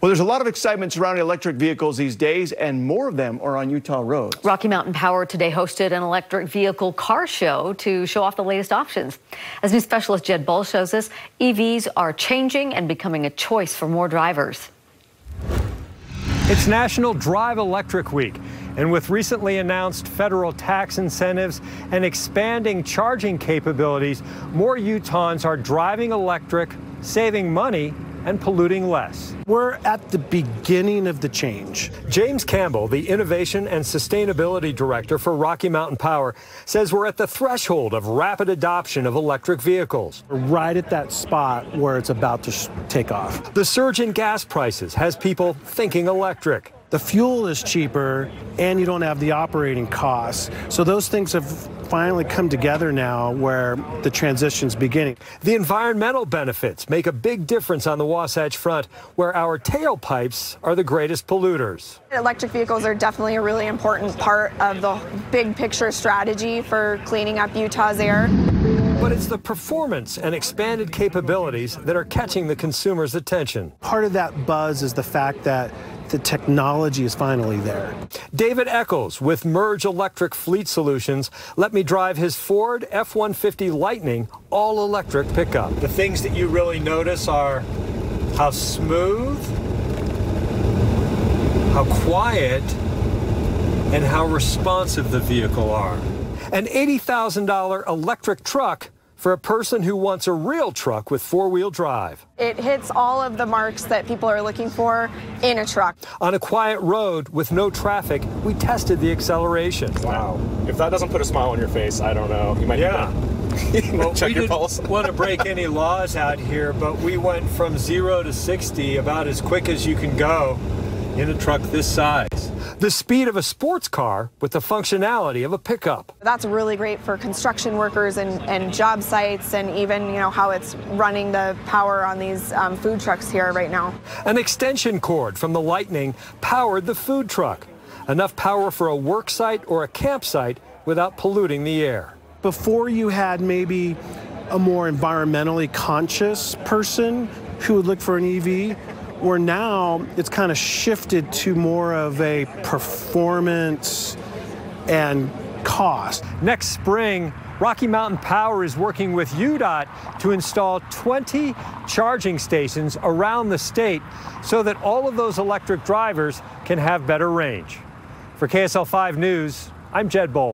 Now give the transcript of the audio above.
Well, there's a lot of excitement surrounding electric vehicles these days, and more of them are on Utah roads. Rocky Mountain Power today hosted an electric vehicle car show to show off the latest options. As news specialist Jed Boal shows us, EVs are changing and becoming a choice for more drivers. It's National Drive Electric Week. And with recently announced federal tax incentives and expanding charging capabilities, more Utahns are driving electric, saving money and polluting less. We're at the beginning of the change. James Campbell, the Innovation and Sustainability Director for Rocky Mountain Power, says we're at the threshold of rapid adoption of electric vehicles. We're right at that spot where it's about to take off. The surge in gas prices has people thinking electric. The fuel is cheaper and you don't have the operating costs. So those things have finally come together now where the transition's beginning. The environmental benefits make a big difference on the Wasatch Front, where our tailpipes are the greatest polluters. Electric vehicles are definitely a really important part of the big picture strategy for cleaning up Utah's air. But it's the performance and expanded capabilities that are catching the consumer's attention. Part of that buzz is the fact that the technology is finally there. David Eccles with Merge Electric Fleet Solutions let me drive his Ford F-150 Lightning all-electric pickup. The things that you really notice are how smooth, how quiet, and how responsive the vehicle are. An $80,000 electric truck for a person who wants a real truck with four-wheel drive. It hits all of the marks that people are looking for in a truck. On a quiet road with no traffic, we tested the acceleration. Wow. If that doesn't put a smile on your face, I don't know. You might yeah. well, check we your didn't pulse. want to break any laws out here, but we went from zero to 60 about as quick as you can go in a truck this size. The speed of a sports car with the functionality of a pickup. That's really great for construction workers and, and job sites and even, you know, how it's running the power on these um, food trucks here right now. An extension cord from the Lightning powered the food truck. Enough power for a work site or a campsite without polluting the air. Before you had maybe a more environmentally conscious person who would look for an EV, where now it's kind of shifted to more of a performance and cost. Next spring, Rocky Mountain Power is working with UDOT to install 20 charging stations around the state so that all of those electric drivers can have better range. For KSL 5 News, I'm Jed Boal.